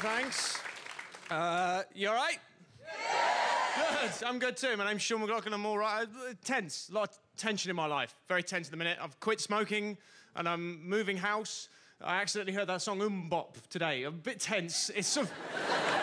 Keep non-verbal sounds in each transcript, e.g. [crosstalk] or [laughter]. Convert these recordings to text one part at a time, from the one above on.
thanks. Uh, you all right? Good. I'm good too. My name's Sean McLoughlin. I'm all right. Uh, Tense. A lot of tension in my life. Very tense at the minute. I've quit smoking and I'm moving house. I accidentally heard that song MMMBop today. I'm a bit tense. It's sort of...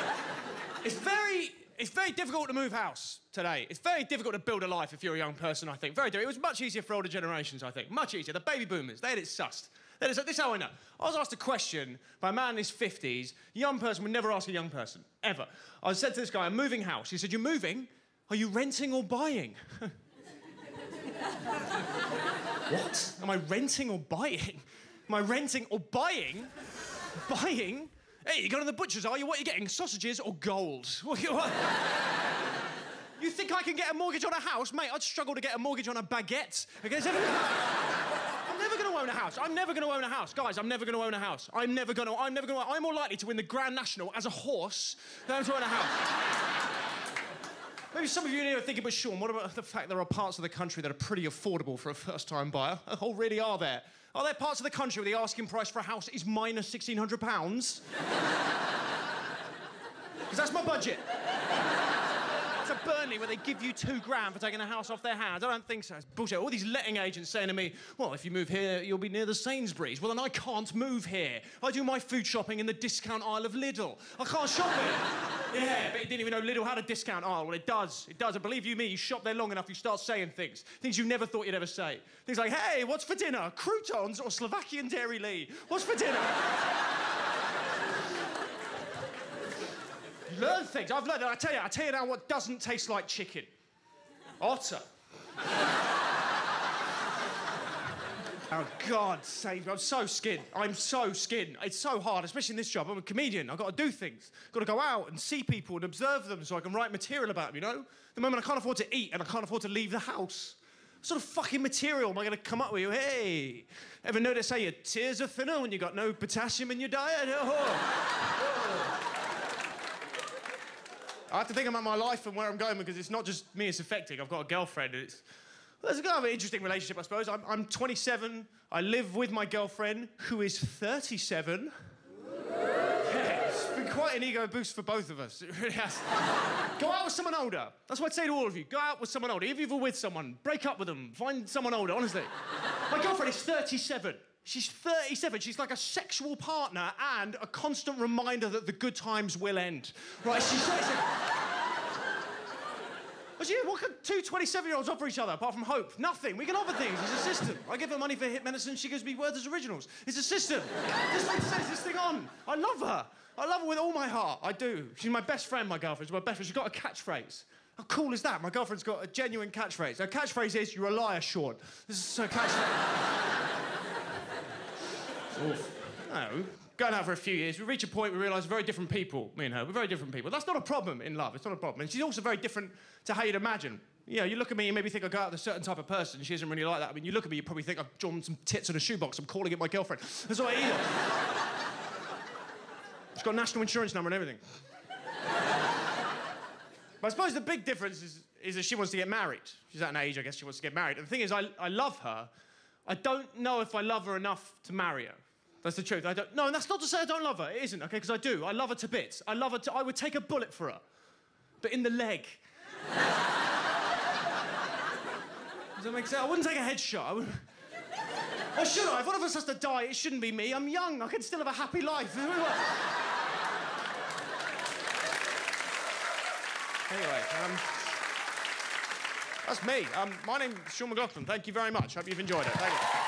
[laughs] it's very. It's very difficult to move house today. It's very difficult to build a life if you're a young person, I think. Very difficult. It was much easier for older generations, I think. Much easier. The baby boomers, they had it sussed. This is how I know. I was asked a question by a man in his 50s. A young person would never ask a young person, ever. I said to this guy, I'm moving house. He said, You're moving? Are you renting or buying? [laughs] what? Am I renting or buying? Am I renting or buying? buying? Hey, you going to the butcher's, are you? What are you getting? Sausages or gold? [laughs] You think I can get a mortgage on a house? Mate, I'd struggle to get a mortgage on a baguette. Okay, so- I'm never going to own a house. I'm never going to own a house. Guys, I'm never going to own a house. I'm never going to, I'm never going to, I'm more likely to win the Grand National as a horse than to own a house. [laughs] Maybe some of you are thinking, but Sean, what about the fact there are parts of the country that are pretty affordable for a first time buyer? [laughs] Oh, really, are there? Are there parts of the country where the asking price for a house is minus £1,600? Because [laughs] that's my budget. Burnley where they give you two grand for taking a house off their hands. I don't think so. It's bullshit. All these letting agents saying to me, well, if you move here, you'll be near the Sainsbury's. Well, then I can't move here. I do my food shopping in the discount aisle of Lidl. I can't shop here. [laughs] Yeah, but you didn't even know Lidl had a discount aisle. Well, it does. It does. And believe you me, you shop there long enough, you start saying things. Things you never thought you'd ever say. Things like, hey, what's for dinner? Croutons or Slovakian Dairylea? What's for dinner? [laughs] learn things. I've learned. I tell you, I tell you now what doesn't taste like chicken. Otter. Oh, God save me. I'm so skinned. I'm so skinned. It's so hard, especially in this job. I'm a comedian. I've got to do things. I've got to go out and see people and observe them so I can write material about them, you know? The moment I can't afford to eat and I can't afford to leave the house. What sort of fucking material am I going to come up with? Hey, ever notice how your tears are thinner when you've got no potassium in your diet? [laughs] Oh. I have to think about my life and where I'm going because it's not just me it's affecting. I've got a girlfriend it's. Well, it's kind of an interesting relationship, I suppose. I'm, I'm 27. I live with my girlfriend, who is 37. yeah, it's been quite an ego boost for both of us. It really has. Go out with someone older. That's what I'd say to all of you. Go out with someone older. If you're with someone, break up with them. Find someone older, honestly. my girlfriend is 37. She's 37. She's like a sexual partner and a constant reminder that the good times will end. Right? She says it. But yeah, what can two 27 year olds offer each other apart from hope? Nothing. We can offer things. It's a system. I give her money for hit medicine, she gives me Werther's originals. It's a system. Just like says this thing on. I love her. I love her with all my heart. I do. She's my best friend, my girlfriend. She's my best friend. She's got a catchphrase. How cool is that? My girlfriend's got a genuine catchphrase. Her catchphrase is, You're a liar, Sean. This is her catchphrase. No, going out for a few years, we reach a point we realise we're very different people, me and her. We're very different people. That's not a problem in love. It's not a problem. And she's also very different to how you'd imagine. You know, you look at me and maybe think I go out with a certain type of person. She isn't really like that. I mean, you look at me, you probably think I've drawn some tits in a shoebox. I'm calling it my girlfriend. That's not either. She's got a national insurance number and everything. but I suppose the big difference is, is that she wants to get married. She's at an age, I guess, she wants to get married. And the thing is, I, I love her. I don't know if I love her enough to marry her. That's the truth. I don't. No, and that's not to say I don't love her. It isn't, okay? Because I do. I love her to bits. I love her to. I would take a bullet for her, but in the leg. [laughs] Does that make sense? I wouldn't take a headshot. I would... Or should I? If one of us has to die, it shouldn't be me. I'm young. I can still have a happy life. [laughs] anyway, um, that's me. Um, my name's Sean McLoughlin. Thank you very much. Hope you've enjoyed it. Thank you.